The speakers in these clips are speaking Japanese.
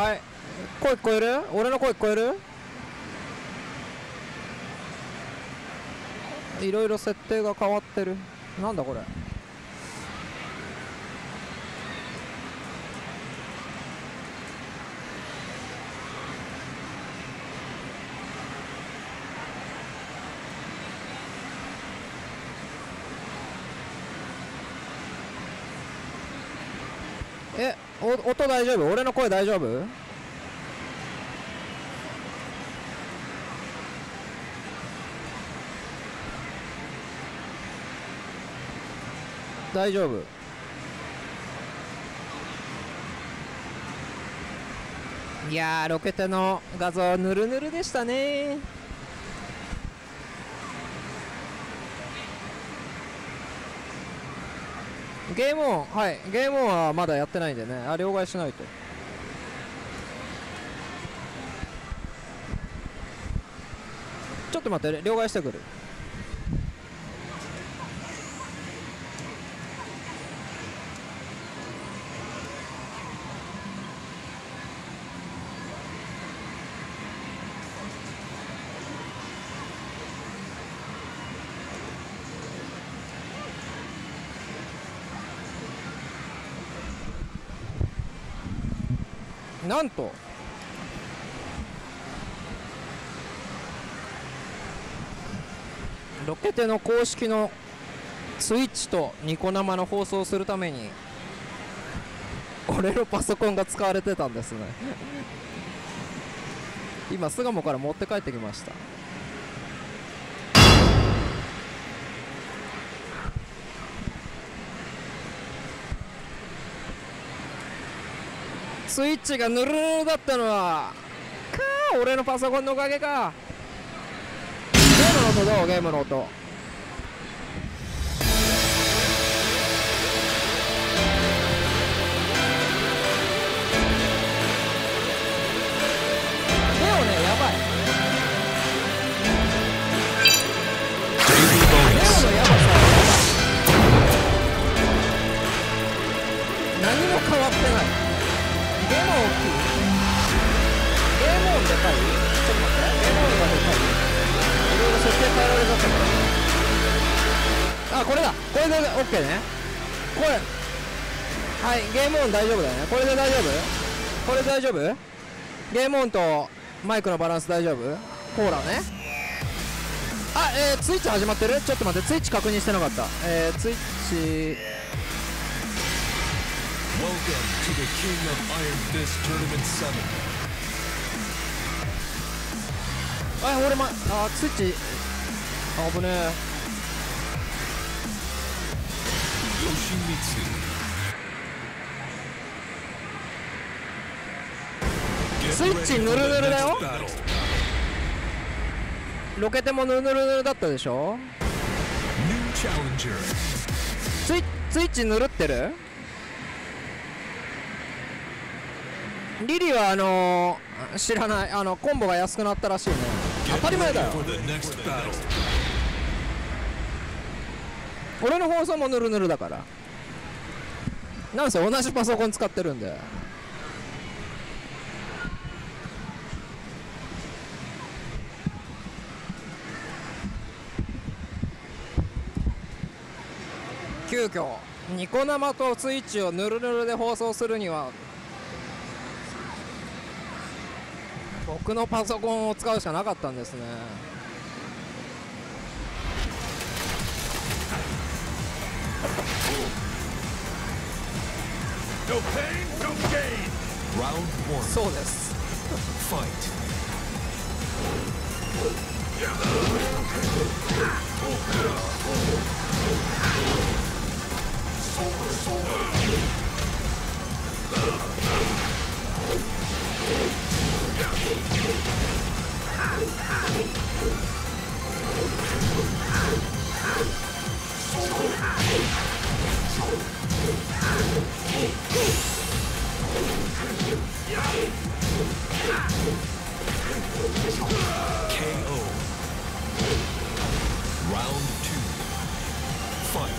はい。声聞こえる？俺の声聞こえる？いろいろ設定が変わってる。なんだこれ？えお音大丈夫？俺の声大丈夫？大丈夫？いやロケットの画像ぬるぬるでしたね。ゲームオンはいゲームオンはまだやってないんでね。あ両替しないと。ちょっと待って両替してくる。なんと。ロケテの公式のスイッチとニコ生の放送するために俺のパソコンが使われてたんですね。今巣鴨から持って帰ってきました。スイッチがぬるぬるだったのは。かあ俺のパソコンのおかげか。ゲームの音どうゲームの音。これだ。これで OK ね。これ。はいゲーム音大丈夫だよね。これで大丈夫？これで大丈夫？ゲーム音とマイクのバランス大丈夫？ほらね。あえー、ツイッチ始まってる？ちょっと待ってツイッチ確認してなかった。えー、ツイッチ。Welcome to the King of Iron Fist Tournament 7. あ俺まあツイッチ。あ危ねえ。スイッチヌルヌルだよ。ロケテもヌルヌルヌルだったでしょ。スイスイッチぬるってる？リリはあのー、知らない。あのコンボが安くなったらしいね。当たり前だよ。俺の放送もぬるぬるだから。なんせ同じパソコン使ってるんで。急遽ニコ生とスイッチをぬるぬるで放送するには僕のパソコンを使うしかなかったんですね。No pain, no gain. Round one. Soulless. Fight.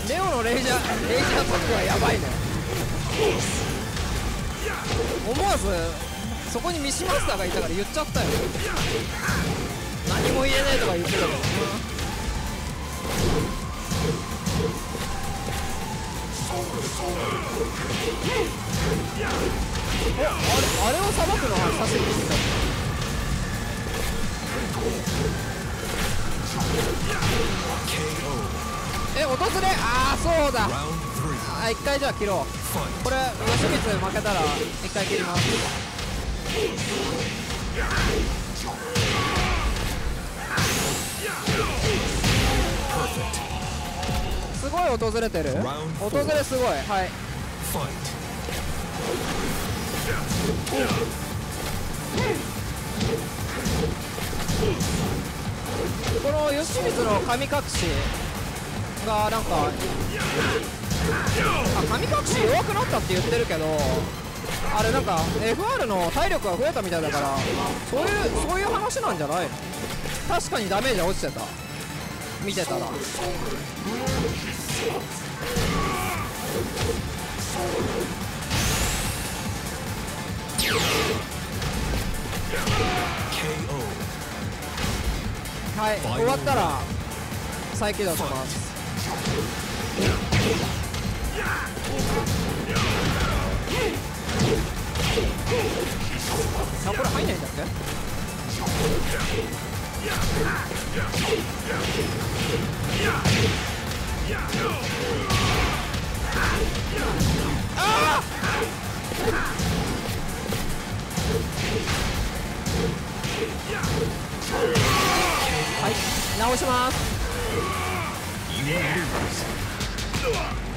レオのレイジャーレイジャーパックはやばいね。思わずそこにミシマスターがいたから言っちゃったよ。何も言えねえとか言ってたけどおあれあれをさばくのは久しぶりに見た KO. え訪れああそうだ。あ一回じゃあ切ろう。これ吉光負けたら一回切ります。すごい訪れてる？訪れすごい。はい。この吉光の神隠し。がなんかあ神隠し弱くなったって言ってるけどあれなんか FR の体力が増えたみたいだからそういうそういう話なんじゃないの？確かにダメージは落ちてた。見てたら。はい終わったら再起動します。あこれ入んないんだっけはい直します。Lose.